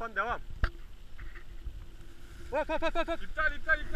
Kapan devam. Hop hop hop hop. İptal iptal iptal.